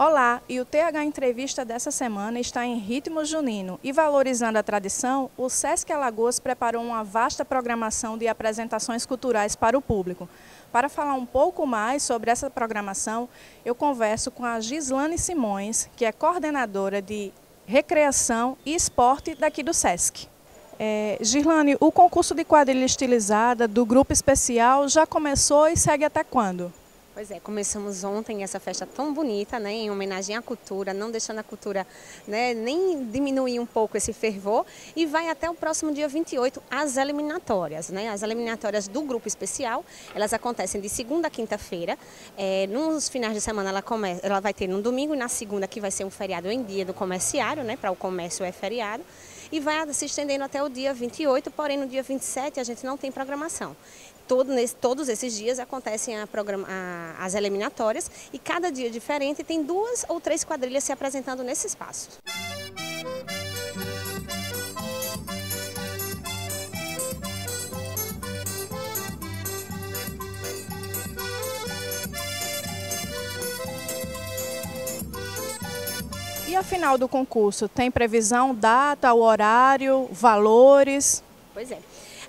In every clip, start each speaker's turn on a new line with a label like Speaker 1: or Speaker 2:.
Speaker 1: Olá, e o TH Entrevista dessa semana está em ritmo junino e valorizando a tradição, o Sesc Alagoas preparou uma vasta programação de apresentações culturais para o público. Para falar um pouco mais sobre essa programação, eu converso com a Gislane Simões, que é coordenadora de recreação e esporte daqui do Sesc. É, Gislane, o concurso de quadrilha estilizada do grupo especial já começou e segue até quando?
Speaker 2: Pois é, começamos ontem essa festa tão bonita, né, em homenagem à cultura, não deixando a cultura né, nem diminuir um pouco esse fervor, e vai até o próximo dia 28 as eliminatórias. Né, as eliminatórias do grupo especial, elas acontecem de segunda a quinta-feira, é, nos finais de semana ela, come, ela vai ter no domingo e na segunda que vai ser um feriado em dia do comerciário, né, para o comércio é feriado, e vai se estendendo até o dia 28, porém no dia 27 a gente não tem programação todo, nesse, todos esses dias acontecem a programa, a, as eliminatórias e cada dia diferente tem duas ou três quadrilhas se apresentando nesse espaço.
Speaker 1: E a final do concurso, tem previsão, data, horário, valores?
Speaker 2: Pois é.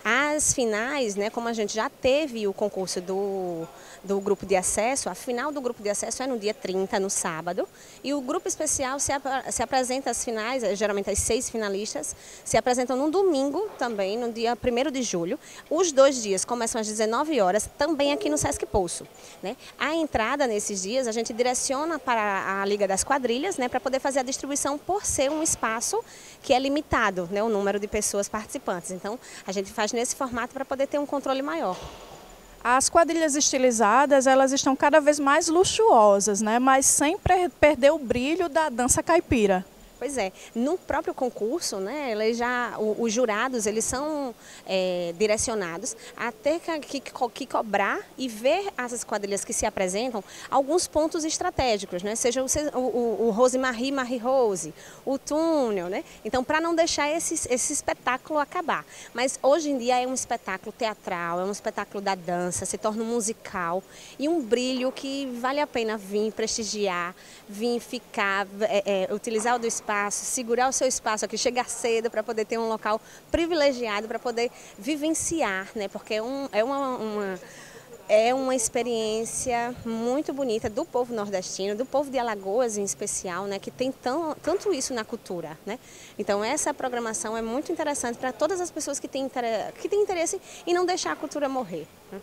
Speaker 2: As finais, né, como a gente já teve o concurso do, do grupo de acesso, a final do grupo de acesso é no dia 30, no sábado, e o grupo especial se, ap se apresenta as finais, eh, geralmente as seis finalistas, se apresentam no domingo também, no dia 1 de julho. Os dois dias começam às 19 horas, também aqui no Sesc Poço. Né? A entrada nesses dias a gente direciona para a Liga das Quadrilhas, né, para poder fazer a distribuição por ser um espaço que é limitado, né, o número de pessoas participantes. Então, a gente faz nesse formato para poder ter um controle maior.
Speaker 1: As quadrilhas estilizadas, elas estão cada vez mais luxuosas, né? mas sem perder o brilho da dança caipira.
Speaker 2: Pois é, no próprio concurso, né, eles já, os jurados eles são é, direcionados a ter que, que, cobrar e ver as quadrilhas que se apresentam alguns pontos estratégicos, né, seja o, o, o Rose Marie, Marie Rose, o túnel, né, então para não deixar esse, esse espetáculo acabar. Mas hoje em dia é um espetáculo teatral, é um espetáculo da dança, se torna um musical e um brilho que vale a pena vir prestigiar, vir ficar, é, é, utilizar o do espaço espaço, segurar o seu espaço aqui, chegar cedo para poder ter um local privilegiado, para poder vivenciar, né? Porque é, um, é uma, uma é uma experiência muito bonita do povo nordestino, do povo de Alagoas em especial, né, que tem tão, tanto isso na cultura. Né? Então essa programação é muito interessante para todas as pessoas que têm, que têm interesse em não deixar a cultura morrer. Né?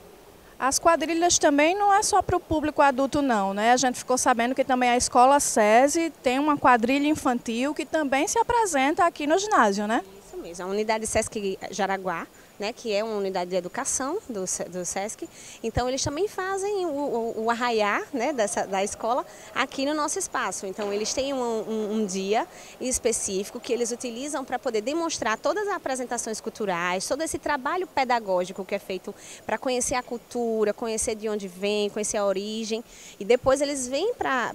Speaker 1: As quadrilhas também não é só para o público adulto não, né? A gente ficou sabendo que também a Escola SESI tem uma quadrilha infantil que também se apresenta aqui no ginásio, né?
Speaker 2: Isso mesmo, a unidade SESC Jaraguá né, que é uma unidade de educação do, do SESC. Então, eles também fazem o, o, o arraiar né, dessa, da escola aqui no nosso espaço. Então, eles têm um, um, um dia específico que eles utilizam para poder demonstrar todas as apresentações culturais, todo esse trabalho pedagógico que é feito para conhecer a cultura, conhecer de onde vem, conhecer a origem. E depois eles vêm para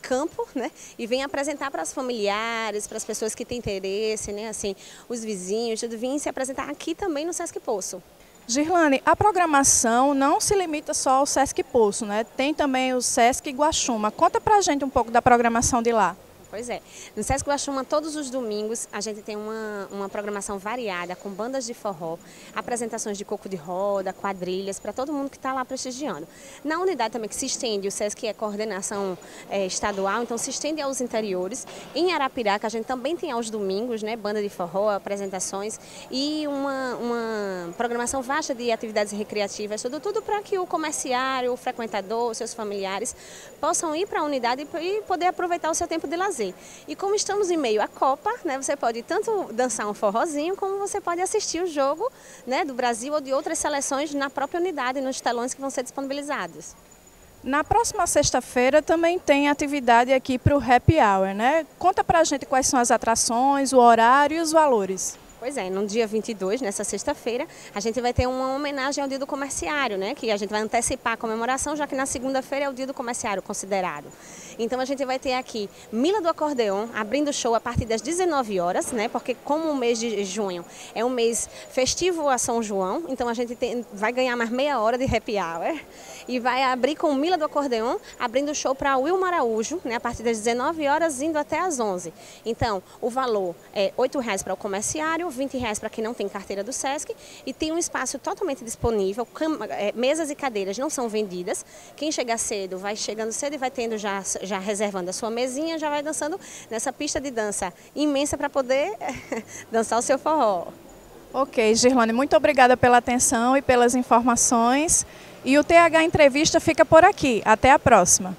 Speaker 2: campo né, e vêm apresentar para os familiares, para as pessoas que têm interesse, né, assim, os vizinhos, tudo, vêm se apresentar aqui também também no Sesc Poço.
Speaker 1: Girlane, a programação não se limita só ao Sesc Poço, né? Tem também o Sesc Guaxuma. Conta pra gente um pouco da programação de lá.
Speaker 2: Pois é. No Sesc Guaxuma, todos os domingos, a gente tem uma, uma programação variada, com bandas de forró, apresentações de coco de roda, quadrilhas, para todo mundo que está lá prestigiando. Na unidade também que se estende, o Sesc é coordenação é, estadual, então se estende aos interiores. Em Arapiraca, a gente também tem aos domingos, né, banda de forró, apresentações e uma, uma programação vasta de atividades recreativas, tudo, tudo para que o comerciário, o frequentador, seus familiares possam ir para a unidade e poder aproveitar o seu tempo de lazer fazer. E como estamos em meio à Copa, né, você pode tanto dançar um forrozinho, como você pode assistir o jogo né, do Brasil ou de outras seleções na própria unidade, nos telões que vão ser disponibilizados.
Speaker 1: Na próxima sexta-feira também tem atividade aqui para o Happy Hour, né? Conta para a gente quais são as atrações, o horário e os valores.
Speaker 2: Pois é, no dia 22, nessa sexta-feira, a gente vai ter uma homenagem ao Dia do Comerciário, né? Que a gente vai antecipar a comemoração, já que na segunda-feira é o Dia do Comerciário considerado. Então a gente vai ter aqui Mila do Acordeon abrindo o show a partir das 19 horas, né? Porque como o mês de junho é um mês festivo a São João, então a gente tem, vai ganhar mais meia hora de happy hour e vai abrir com Mila do Acordeon abrindo o show para Will Araújo, né? A partir das 19 horas indo até as 11. Então o valor é R$ reais para o comerciário 20 reais para quem não tem carteira do SESC e tem um espaço totalmente disponível, é, mesas e cadeiras não são vendidas. Quem chegar cedo vai chegando cedo e vai tendo já, já reservando a sua mesinha, já vai dançando nessa pista de dança imensa para poder dançar o seu forró.
Speaker 1: Ok, Girlane, muito obrigada pela atenção e pelas informações. E o TH Entrevista fica por aqui. Até a próxima.